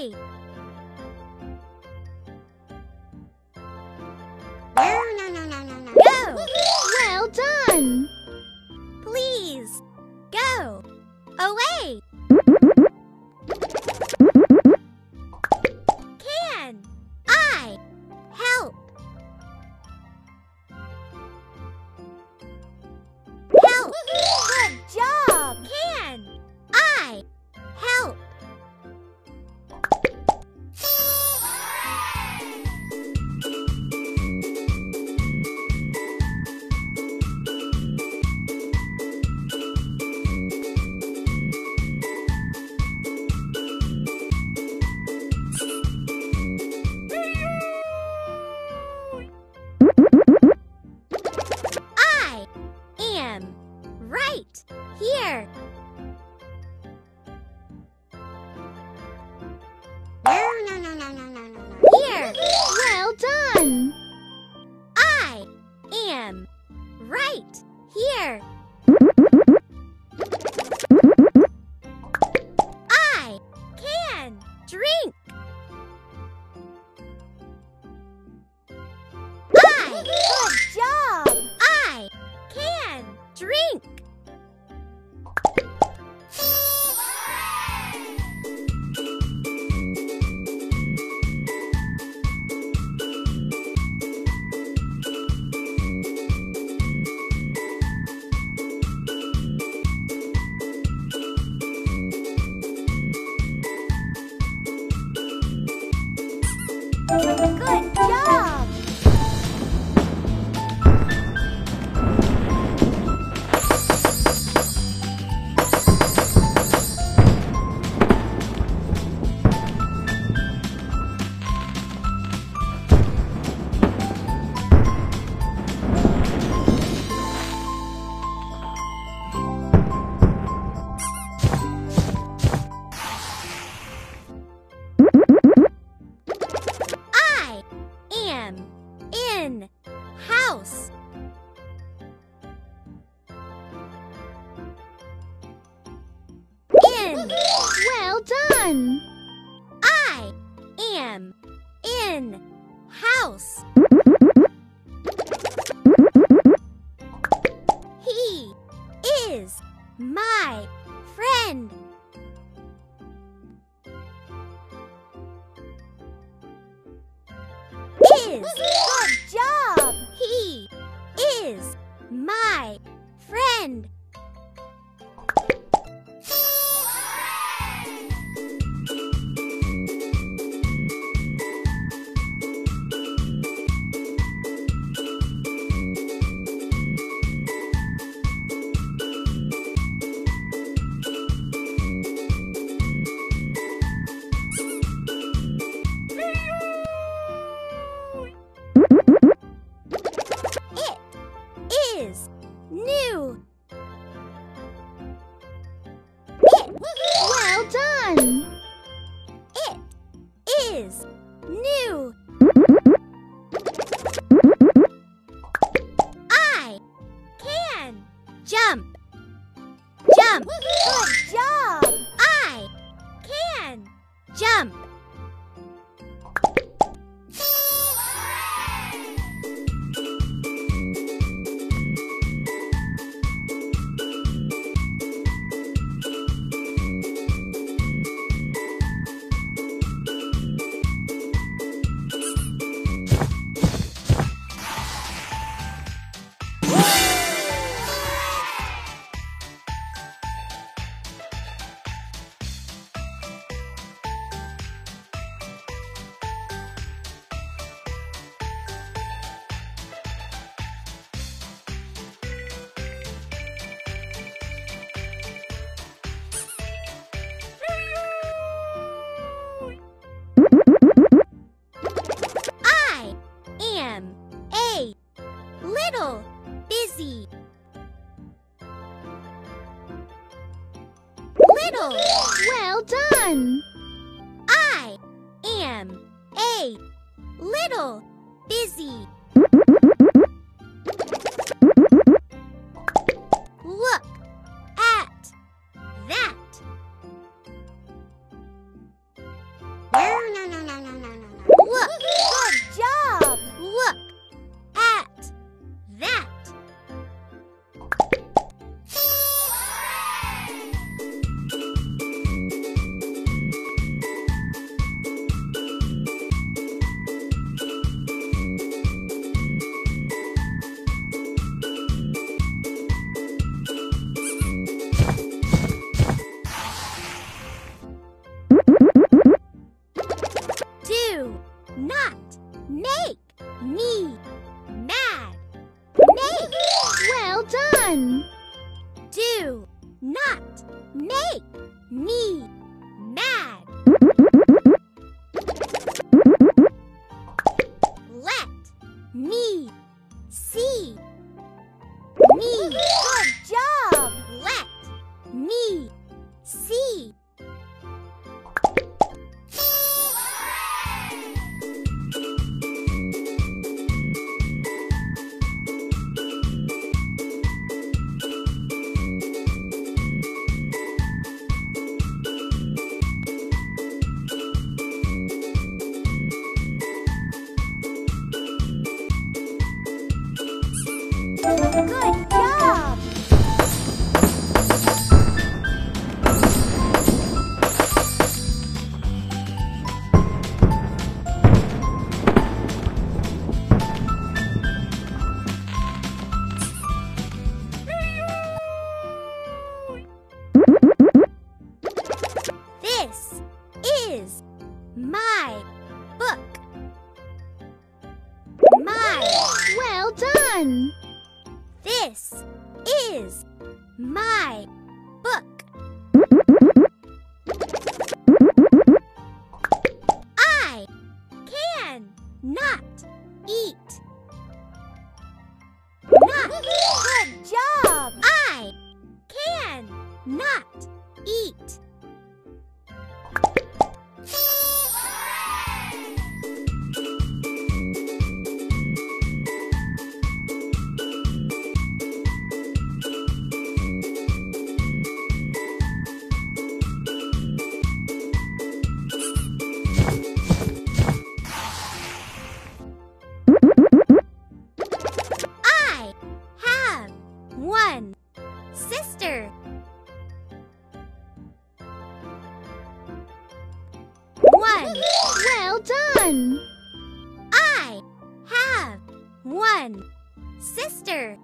Hey! right! Here! done. I am in house. He is my friend. Jump. Jump. Good job. I can. Jump. see. Good. One sister.